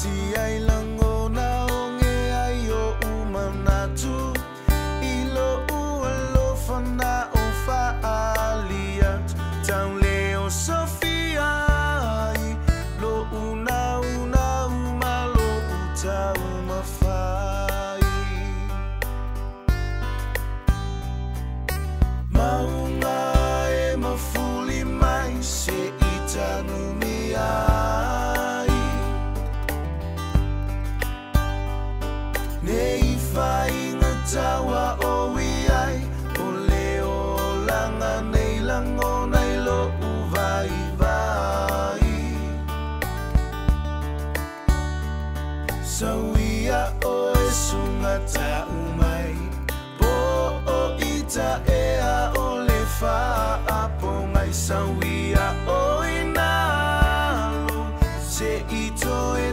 Ti ai lango na umanatu Ilo ulo lofa na o faaliat Taun Sofia Lo una una uma lo sawia o sungata umai. Po o oh, ita e a o o le wha apo ngai sawia o inalo Se ito e